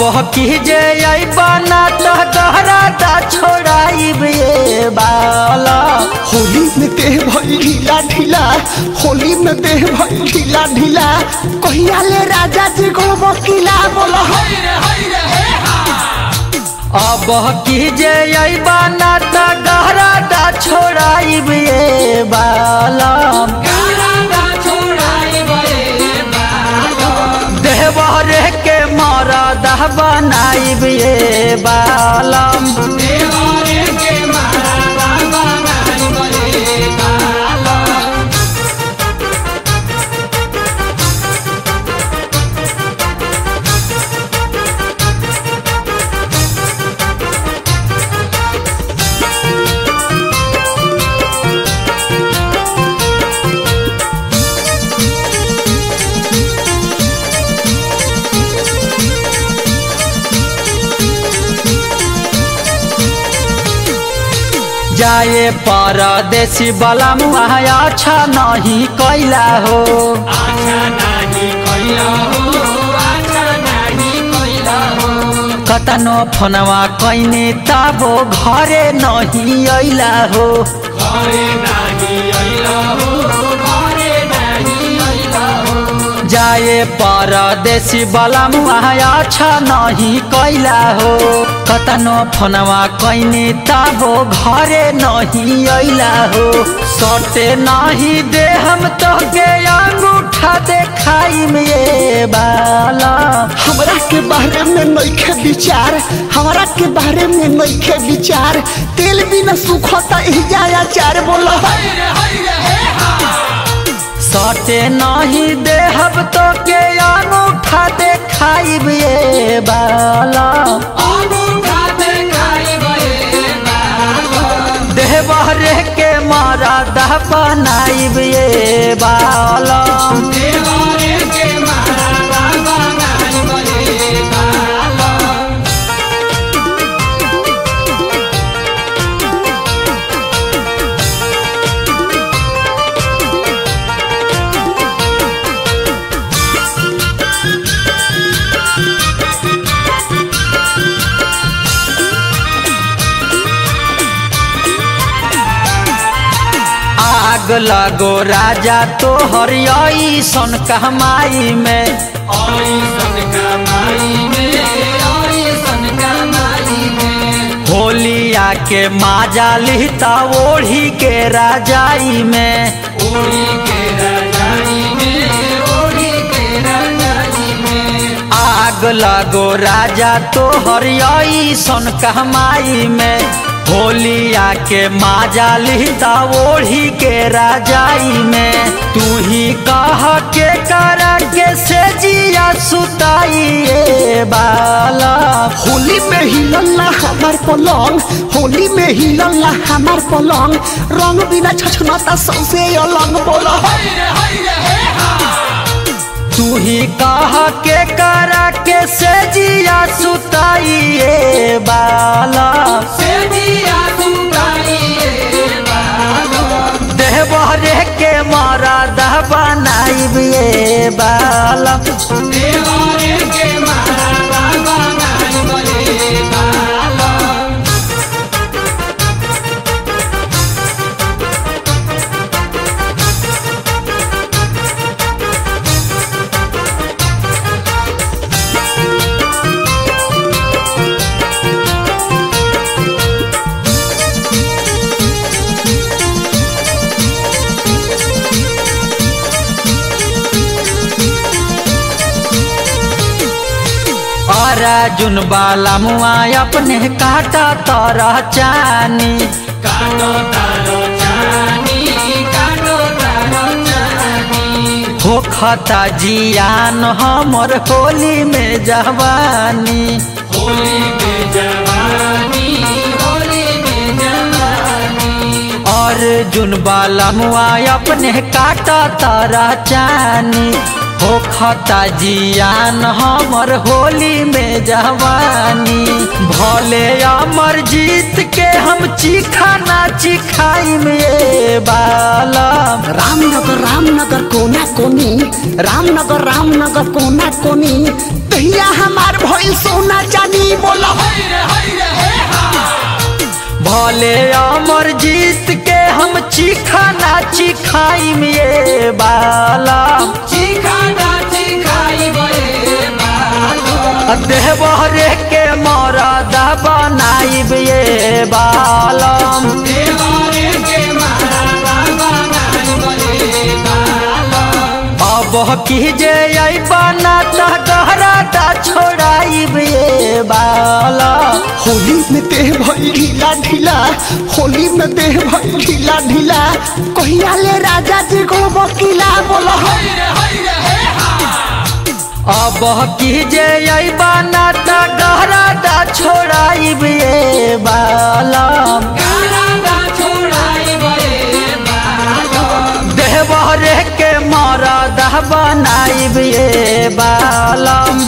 अब की जे बना तो गहरा ता छोड़ाइब ये बाला। होली में देह भई ढीला ढीला होली में देह भई ढीला ढीला कहिया ले राजा जी को वकीला बोलो। अब की जे बना तो गहरा ता छोड़ाइब ये बाला। देवरे बनाइब बालम। जाए परदेसी वाला मुआया अच्छा नहीं कैला हो। कतनो फोनवा कैने ताबो घरे नहीं अइला हो। जाए परदेसी बला मुआया अच्छा नहीं कैला हो। कतनो फोनवा कैने ताबो घरे नहीं अइला हो। सटे नहीं दे हम तो के अंगूठा देखाई में ये बाला। हमरा के बारे में नइखे विचार, हमरा के बारे में नइखे विचार। तेल बिना सुखता ही जाया चार बोलो। सटे नहीं देहब तो के अंगूठा देखाइब ये बाला के मारा दह बनाइब ये बाला। लगो राजा तो हरियाई सन कहमाई में। होलिया के माजा लिहता ओढ़ी के राजाई में। आग लगो राजा तो हरियाई सन कहमाई में। होलिया के माजा लिहता ओढ़ी के राजाई में। तू ही कह के कर के से जिया सुताई ये बाला। होली में हिलला हमार पलंग होली में हिलला हमार पलंग। रंग बिना छछनता सौसे अलग बोलो तू ही कह के करा के से जिया सुताई ये बाला। देवरे के मारा दह बनाइए ये बाला अर्जुन बाला मुआ अपने काटा तरह चानी। होखता जियान हमर होली में जवानी। अर्जुन बाला मुआ अपने काटा तरह चानी। होखता जियान हमर होली में जवानी। भले अमर जीत के हम चिखा ना चिखाई में बाला रामनगर रामनगर कोना कोनी रामनगर रामनगर कोना कोनी। तहिया हमार भइल सोना चानी बोला। भले अमर जीत के हम चीखा ना चिखाई ये बाला देवरे के मरदा बनाइब ये बालम अब की जे बना ता गहरा दा छोड़ाइब ये बाला होली में देह भइल ढीला ढीला, होली में देह भइल ढीला ढीला कहिया ले राजा जी को वकीला बोला। अब की जे बना त गहरा दा छोड़ाइब ये बालम। देवरे के मरदा बनाइब ये बालम।